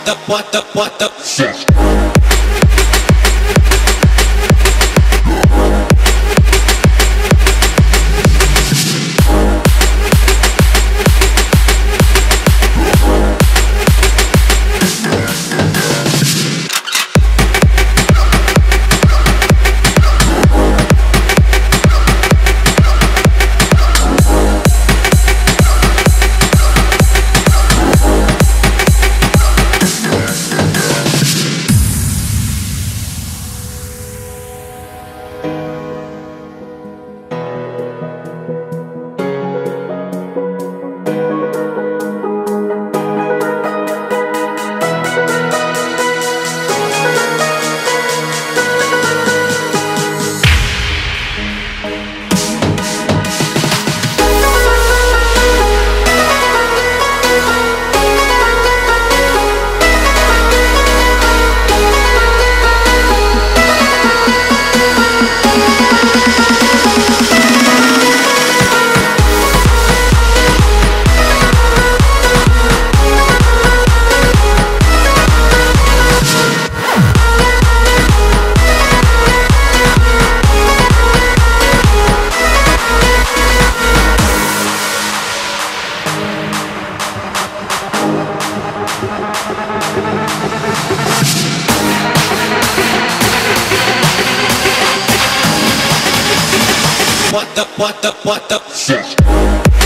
What the what the what the what the what the? The